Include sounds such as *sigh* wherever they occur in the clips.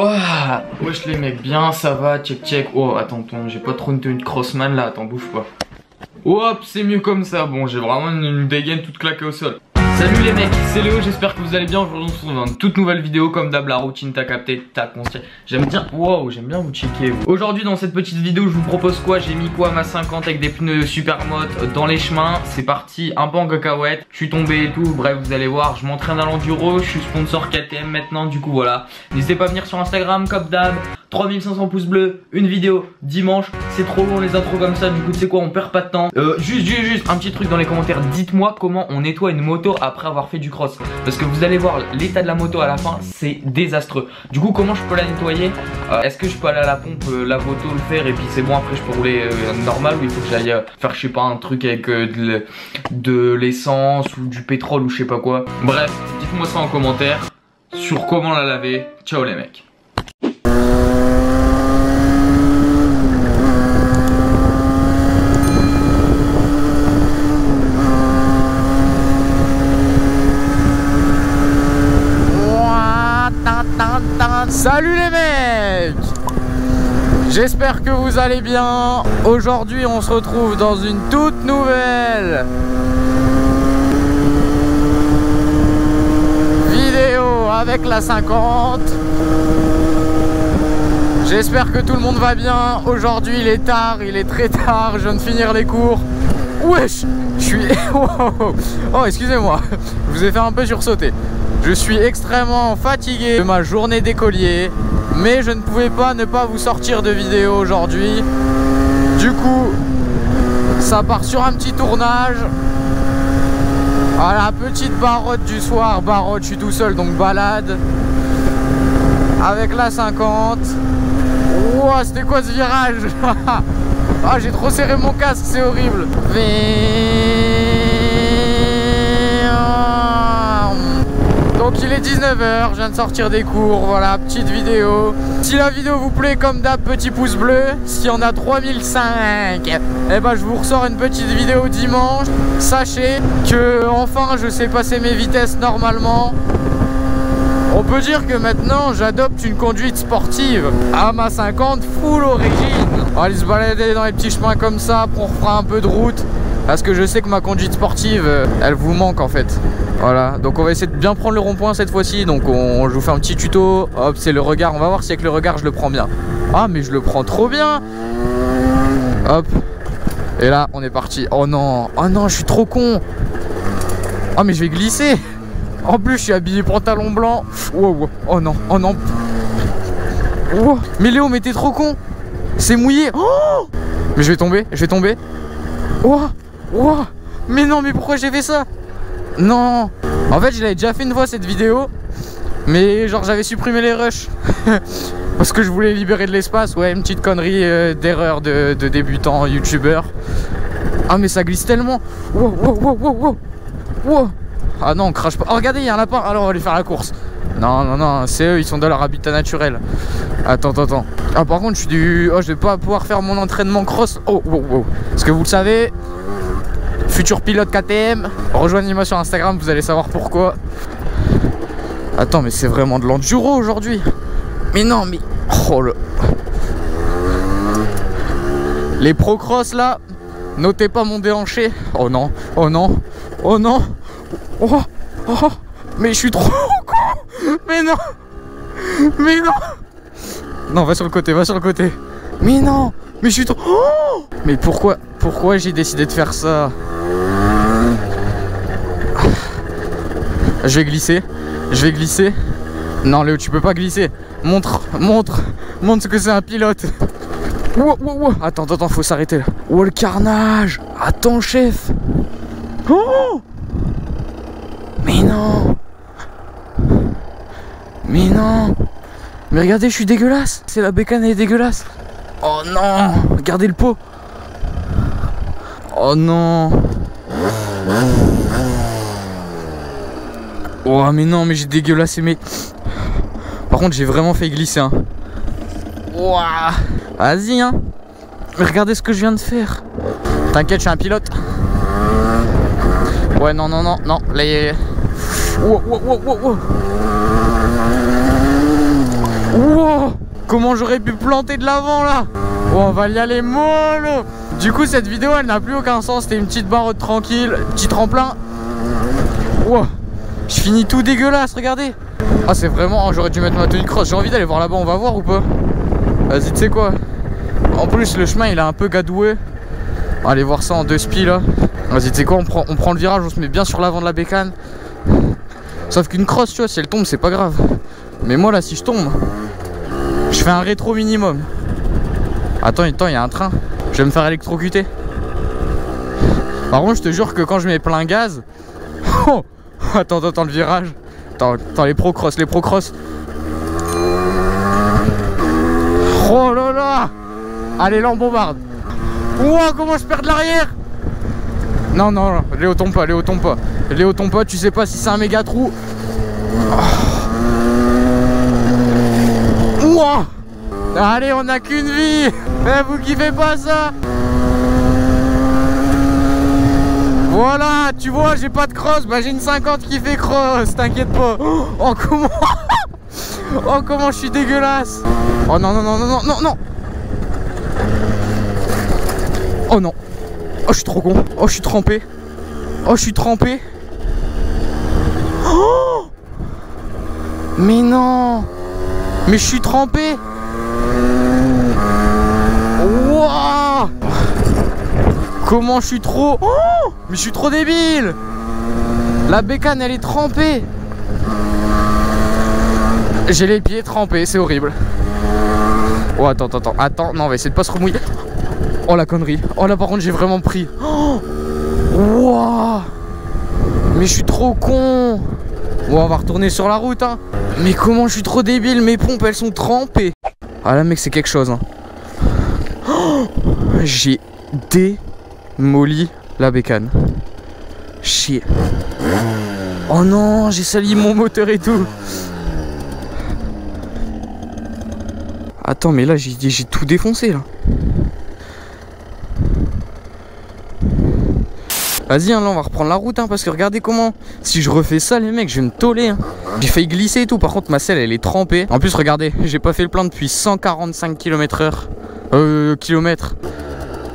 Oh, wesh les mecs, bien ça va, check check. Oh, attends, j'ai pas trop une tenue de crossman là, attends, bouge pas. Hop, c'est mieux comme ça. Bon, j'ai vraiment une dégaine toute claquée au sol. Salut les mecs, c'est Léo, j'espère que vous allez bien. Aujourd'hui on se retrouve dans une toute nouvelle vidéo comme d'hab la routine t'as capté, t'as conscience. J'aime bien, wow, j'aime bien vous checker. Aujourd'hui dans cette petite vidéo je vous propose quoi? J'ai mis quoi? Ma 50 avec des pneus super mode dans les chemins. C'est parti, un peu en cacahuète, je suis tombé et tout. Bref vous allez voir, je m'entraîne à l'enduro, je suis sponsor KTM maintenant du coup voilà. N'hésitez pas à venir sur Instagram comme d'hab. 3500 pouces bleus, une vidéo dimanche, c'est trop long les intros comme ça, du coup tu sais quoi on perd pas de temps. Euh, juste, juste, juste un petit truc dans les commentaires, dites-moi comment on nettoie une moto après avoir fait du cross. Parce que vous allez voir l'état de la moto à la fin, c'est désastreux. Du coup comment je peux la nettoyer? Euh, Est-ce que je peux aller à la pompe, euh, la moto, le faire et puis c'est bon après je peux rouler euh, normal ou il faut que j'aille euh, faire je sais pas un truc avec de l'essence ou du pétrole ou je sais pas quoi. Bref, dites-moi ça en commentaire sur comment la laver. Ciao les mecs. Salut les mecs J'espère que vous allez bien. Aujourd'hui on se retrouve dans une toute nouvelle vidéo avec la 50. J'espère que tout le monde va bien. Aujourd'hui il est tard, il est très tard, je viens de finir les cours. Wesh Je suis... *laughs* oh excusez-moi, je vous ai fait un peu sursauter. Je suis extrêmement fatigué de ma journée d'écolier, mais je ne pouvais pas ne pas vous sortir de vidéo aujourd'hui. Du coup, ça part sur un petit tournage. Voilà, petite barotte du soir, barotte, je suis tout seul, donc balade. Avec la 50. Ouah, c'était quoi ce virage? *laughs* Ah, j'ai trop serré mon casque, c'est horrible. Donc il est 19h, je viens de sortir des cours, voilà, petite vidéo. Si la vidéo vous plaît, comme d'hab, petit pouce bleu. S'il y en a 3005, eh ben je vous ressors une petite vidéo dimanche. Sachez que enfin je sais passer mes vitesses normalement. On peut dire que maintenant j'adopte une conduite sportive à ma 50 full origine. On va aller se balader dans les petits chemins comme ça, pour on refera un peu de route. Parce que je sais que ma conduite sportive, euh, elle vous manque en fait. Voilà, donc on va essayer de bien prendre le rond-point cette fois-ci. Donc on, je vous fais un petit tuto. Hop, c'est le regard. On va voir si avec le regard je le prends bien. Ah, mais je le prends trop bien. Hop. Et là, on est parti. Oh non, oh non, je suis trop con. Oh, mais je vais glisser. En plus, je suis habillé pantalon blanc. Wow. Oh non, oh non. Mais Léo, mais t'es trop con. C'est mouillé. Oh mais je vais tomber, je vais tomber. Oh, oh. Mais non, mais pourquoi j'ai fait ça? Non. En fait, je l'avais déjà fait une fois cette vidéo. Mais genre, j'avais supprimé les rushs. *laughs* Parce que je voulais libérer de l'espace. Ouais, une petite connerie euh, d'erreur de, de débutant youtubeur. Ah, mais ça glisse tellement. Wow, wow, wow, wow, wow. Wow. Ah non, on crache pas. Oh, regardez, il y a un. Alors, on va aller faire la course. Non, non, non, c'est eux, ils sont dans leur habitat naturel. Attends, attends, attends. Ah, par contre, je suis du. Oh, je vais pas pouvoir faire mon entraînement cross. Oh, wow, wow. Parce que vous le savez, futur pilote KTM. Rejoignez-moi sur Instagram, vous allez savoir pourquoi. Attends, mais c'est vraiment de l'enduro aujourd'hui. Mais non, mais. Oh le. Les pro-cross là, notez pas mon déhanché. Oh non, oh non, oh non. Oh, oh, mais je suis trop *laughs* con. Mais non, mais non. Non, va sur le côté, va sur le côté. Mais non, mais je suis trop. Oh mais pourquoi, pourquoi j'ai décidé de faire ça? Je vais glisser, je vais glisser. Non, Léo, tu peux pas glisser. Montre, montre, montre ce que c'est un pilote. Wow, wow. Attends, attends, faut s'arrêter là. Oh le carnage Attends, chef Oh Mais non Mais non Mais regardez, je suis dégueulasse C'est la bécane, elle est dégueulasse Oh non Regardez le pot Oh non Oh mais non, mais j'ai dégueulassé mes... Par contre, j'ai vraiment fait glisser, hein. Vas-y, hein. Mais regardez ce que je viens de faire. T'inquiète, je suis un pilote. Ouais, non, non, non, non. Là, il wow, wow, wow. Wow. comment j'aurais pu planter de l'avant là? Oh on va y aller mollo Du coup cette vidéo elle n'a plus aucun sens C'était une petite barre tranquille, petit tremplin Wow Je finis tout dégueulasse, regardez. Ah c'est vraiment, oh, j'aurais dû mettre ma tenue cross J'ai envie d'aller voir là-bas, on va voir ou pas? Vas-y tu sais quoi? En plus le chemin il est un peu gadoué. Allez voir ça en deux spies là. Vas-y tu sais quoi? On prend, on prend le virage, on se met bien sur l'avant de la bécane. Sauf qu'une crosse tu vois si elle tombe c'est pas grave. Mais moi là si je tombe Je fais un rétro minimum. Attends, attends, il y a un train. Je vais me faire électrocuter. Par contre, je te jure que quand je mets plein gaz. *laughs* *laughs* Attends, attends, le virage. Attends, les procross, les procross. Oh là là Allez, là, bombarde. Ouah, comment je perds de l'arrière Non, non, non, Léo, tombe pas, Léo, tombe pas. Léo, tombe pas, tu sais pas si c'est un méga trou. Ouah Allez, on a qu'une vie Eh, vous kiffez pas ça Voilà, tu vois, j'ai pas de cross, bah j'ai une 50 qui fait cross, t'inquiète pas. *gasps* Oh, comment *laughs* Oh, comment je suis dégueulasse. Oh non, non, non, non, non, non, non. Oh non. Oh, je suis trop con. Oh, je suis trempé. Oh, je suis trempé. Oh *gasps* Mais non. Mais je suis trempé Comment je suis trop... Oh Mais je suis trop débile La bécane, elle est trempée J'ai les pieds trempés, c'est horrible. Oh, attends, attends, attends. Non, on va essayer de pas se remouiller. Oh, la connerie. Oh, là, par contre, j'ai vraiment pris. Oh Mais je suis trop con Bon, on va retourner sur la route, hein. Mais comment je suis trop débile Mes pompes, elles sont trempées. Ah là, mec, c'est quelque chose, hein. Oh j'ai des Molly la bécane. Chier. Oh non, j'ai sali mon moteur et tout. Attends, mais là, j'ai tout défoncé, là. Vas-y, hein, là, on va reprendre la route, hein, parce que regardez comment... Si je refais ça, les mecs, je vais me toller. Hein. J'ai failli glisser et tout. Par contre, ma selle, elle est trempée. En plus, regardez, *laughs* j'ai pas fait le plein depuis 145 km heure. Euh, kilomètres.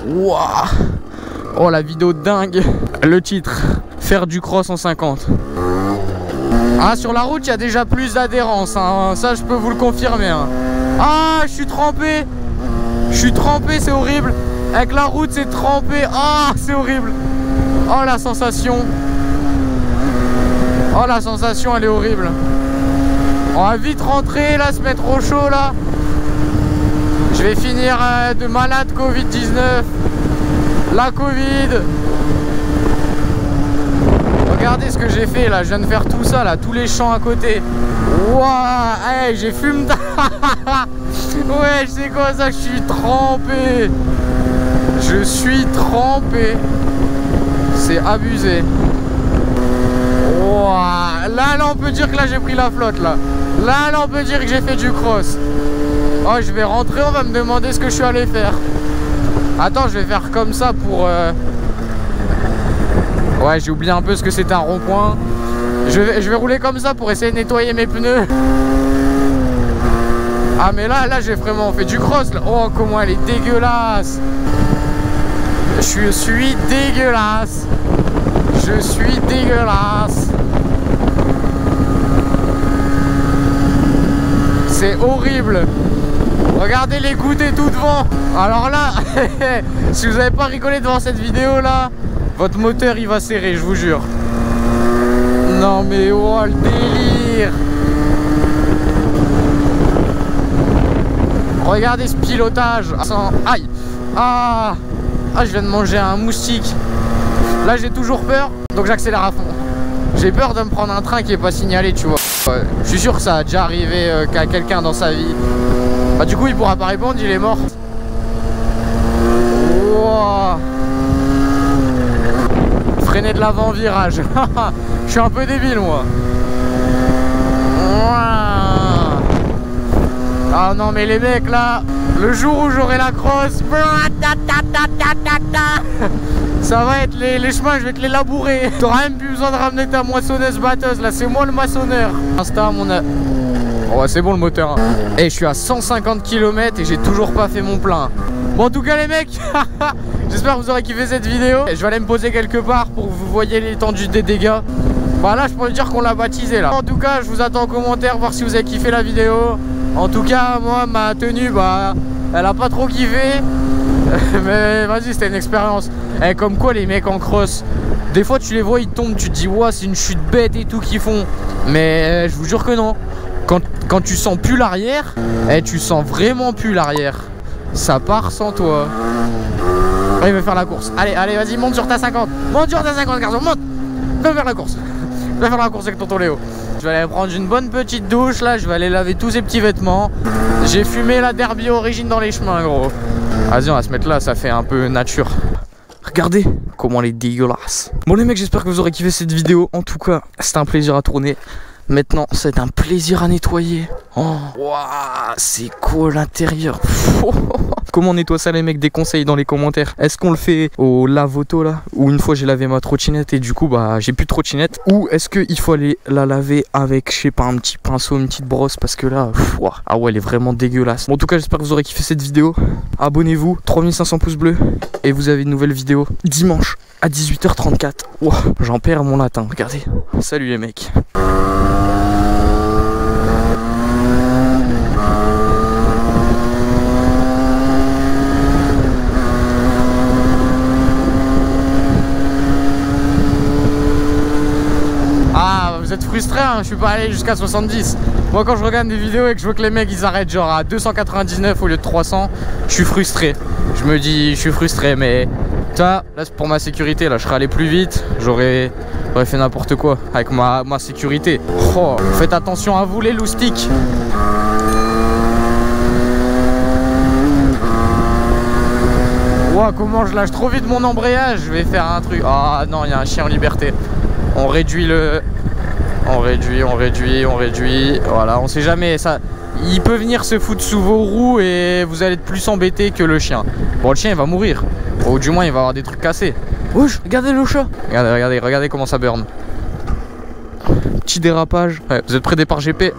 Wouah Oh la vidéo dingue. Le titre Faire du cross en 50 Ah sur la route il y a déjà plus d'adhérence hein. Ça je peux vous le confirmer hein. Ah je suis trempé. Je suis trempé c'est horrible. Avec la route c'est trempé. Ah c'est horrible. Oh la sensation. Oh la sensation elle est horrible. On va vite rentrer là se mettre au chaud là. Je vais finir euh, de malade Covid-19 la Covid Regardez ce que j'ai fait là, je viens de faire tout ça là, tous les champs à côté. Waouh, hey, j'ai fumé. *laughs* ouais, sais quoi ça, je suis trempé. Je suis trempé. C'est abusé. Wow. Là, là, on peut dire que là, j'ai pris la flotte là. Là, là, on peut dire que j'ai fait du cross. Oh, je vais rentrer, on va me demander ce que je suis allé faire. Attends, je vais faire comme ça pour... Euh, ouais, j'ai oublié un peu ce que c'est un rond-point. Je vais, je vais rouler comme ça pour essayer de nettoyer mes pneus. Ah mais là, là j'ai vraiment fait du cross là. Oh comment elle est dégueulasse Je suis dégueulasse Je suis dégueulasse C'est horrible Regardez les goûter tout devant. Alors là, *laughs* si vous n'avez pas rigolé devant cette vidéo là Votre moteur il va serrer, je vous jure. Non mais oh le délire. Regardez ce pilotage. Aïe. Ah Ah je viens de manger un moustique. Là j'ai toujours peur. Donc j'accélère à fond. J'ai peur de me prendre un train qui est pas signalé tu vois. Je suis sûr que ça a déjà arrivé euh, qu'à quelqu'un dans sa vie bah du coup il pourra pas répondre, il est mort. Freiner de l'avant virage. *laughs* Je suis un peu débile moi. Ah non mais les mecs là, le jour où j'aurai la crosse, *laughs* ça va être les, chemins, je vais te les labourer. *laughs* T'auras même plus besoin de ramener ta moissonneuse batteuse, là c'est moi le maçonneur. Insta mon... Oh, c'est bon le moteur. Et eh, je suis à 150 km et j'ai toujours pas fait mon plein. Bon, en tout cas, les mecs, *laughs* j'espère que vous aurez kiffé cette vidéo. Je vais aller me poser quelque part pour que vous voyez l'étendue des dégâts. Bah là, je pourrais dire qu'on l'a baptisé là. En tout cas, je vous attends en commentaire, voir si vous avez kiffé la vidéo. En tout cas, moi, ma tenue, bah, elle a pas trop kiffé. *laughs* Mais vas-y, c'était une expérience. Et eh, comme quoi, les mecs en cross, des fois, tu les vois, ils tombent, tu te dis, ouais, c'est une chute bête et tout qu'ils font. Mais je vous jure que non. Quand, quand tu sens plus l'arrière, eh, tu sens vraiment plus l'arrière. Ça part sans toi. il va faire la course. Allez, allez, vas-y, monte sur ta 50. Monte sur ta 50, garçon, monte. Va faire la course. *laughs* Va faire la course avec tonton Léo. Je vais aller prendre une bonne petite douche là, je vais aller laver tous ces petits vêtements. J'ai fumé la derby origine dans les chemins gros. Vas-y on va se mettre là, ça fait un peu nature. Regardez comment elle est dégueulasse. Bon les mecs j'espère que vous aurez kiffé cette vidéo. En tout cas c'était un plaisir à tourner. Maintenant, c'est un plaisir à nettoyer. Oh, c'est quoi l'intérieur *laughs* Comment on nettoie ça les mecs Des conseils dans les commentaires? Est-ce qu'on le fait au lave-auto là? Ou une fois j'ai lavé ma trottinette et du coup bah j'ai plus de trottinette Ou est-ce qu'il faut aller la laver avec je sais pas un petit pinceau, une petite brosse? Parce que là, ah ouais elle est vraiment dégueulasse. Bon, en tout cas j'espère que vous aurez kiffé cette vidéo. Abonnez-vous, 3500 pouces bleus et vous avez une nouvelle vidéo dimanche à 18h34. J'en perds mon latin, regardez. Salut les mecs. frustré, hein, je suis pas allé jusqu'à 70. Moi quand je regarde des vidéos et que je vois que les mecs ils arrêtent genre à 299 au lieu de 300, je suis frustré. Je me dis, je suis frustré, mais ça, là c'est pour ma sécurité, là je serais allé plus vite, j'aurais fait n'importe quoi avec ma, ma sécurité. Oh, faites attention à vous les loustiques. Wow, comment je lâche trop vite mon embrayage Je vais faire un truc. Ah non, il y a un chien en liberté. On réduit le, on réduit, on réduit, on réduit. Voilà, on sait jamais. Ça, il peut venir se foutre sous vos roues et vous allez être plus embêté que le chien. Bon, le chien il va mourir. Ou du moins il va avoir des trucs cassés. Wesh, regardez le chat. Regardez, regardez, regardez comment ça burn. Petit dérapage. vous êtes prêts départ GP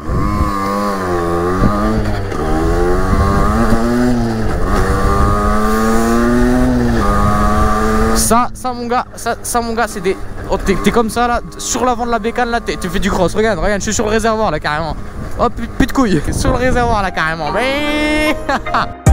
Ça, ça mon gars, ça, ça mon gars, c'est des Oh, t'es comme ça là, sur l'avant de la bécane là, tu fais du cross. Regarde, regarde, je suis sur le réservoir là carrément. Oh, putain de couille, sur le réservoir là carrément. Mais. *laughs*